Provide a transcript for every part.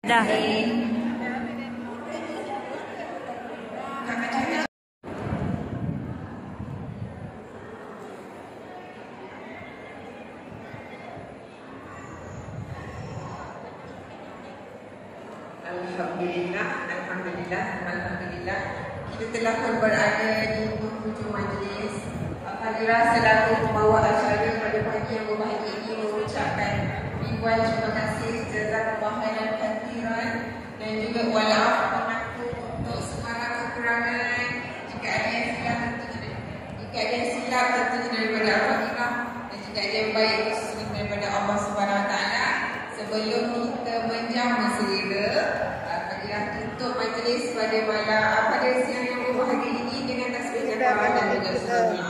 Dah. Alhamdulillah, Alhamdulillah, Alhamdulillah Kita telah pun berada di penghujung majlis Alhamdulillah selaku pembawa acara pada pagi yang berbahagia ini Mengucapkan ribuan terima kasih Jazakallah khairan kathiran Dan juga walaaf mengaku untuk sebarang kekurangan. Jika ada yang silap tentu Jika ada yang silap tentu daripada Alhamdulillah Dan jika ada yang baik daripada Allah Subhanahu Wa Taala. Sebelum kita menjamu selera Apabila tutup majlis pada malam pada siang yang berbahagia ini dengan tasbih jemaah dan juga surah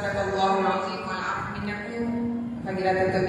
Assalamualaikum warahmatullahi wabarakatuh. Fadilatul Tuan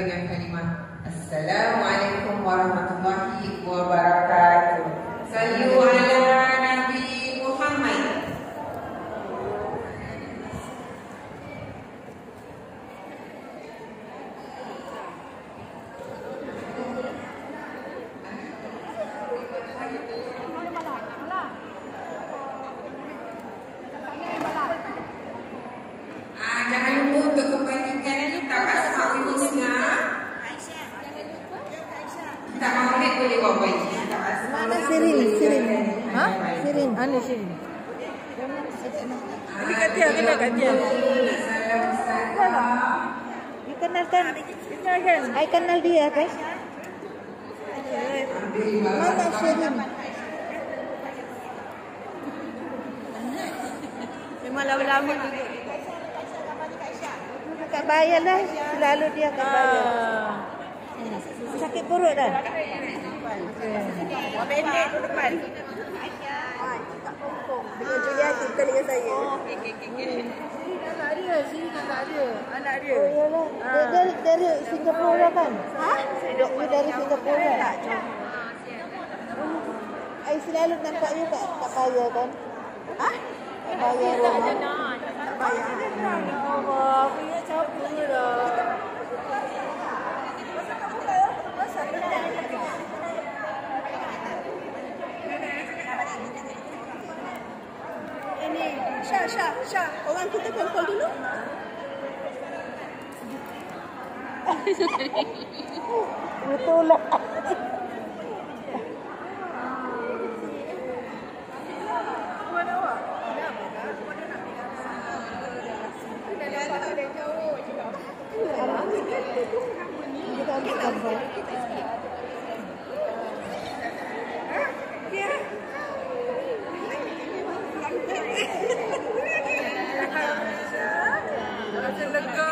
boleh Tapak Asmaul Mana Sirin? Sirin. Ha? Sirin. Mana sini? Ini kat dia, kena kat dia. Salam Ustazah You kenalkan? Kenalkan. I kenal dia, kan? Mana Sirin? Memang lama-lama duduk. Kat bayar lah. Selalu dia kat bayar. Ah. Sakit perut dah. Pendek tu depan. Dengan Juliati bukan dengan saya. Anak dia, sini anak dia. Anak dia. Oh, iyalah. Dia dari, dari Singapura kan? Ha? Dia dari Singapura. I selalu nampak you kat, kat bayar kan? Ha? Kat bayar rumah. Tak payah. Allah, aku ingat siapa dah. Ini Syah, Syah. Orang kita call dulu. Betul lah. Kita ambil gambar. Rasa lega.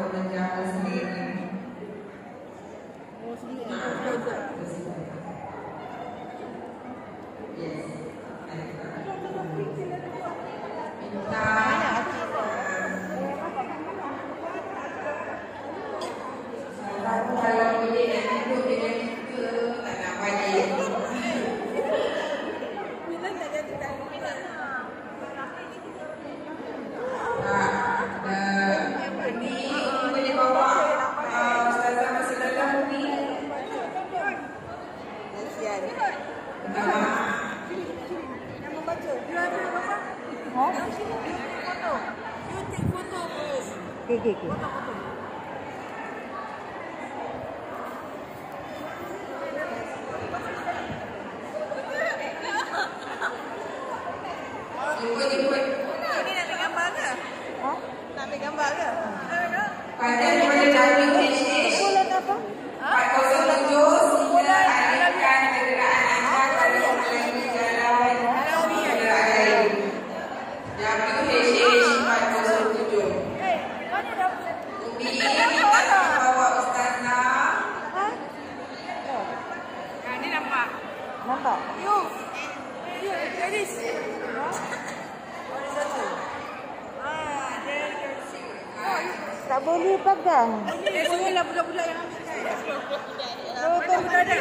Ini 是 Minta maaf Ha? Okey, okey, okey. boleh pegang. Eh, semua lah budak-budak yang ambil. Kan? Budak-budak yang ambil. Budak-budak.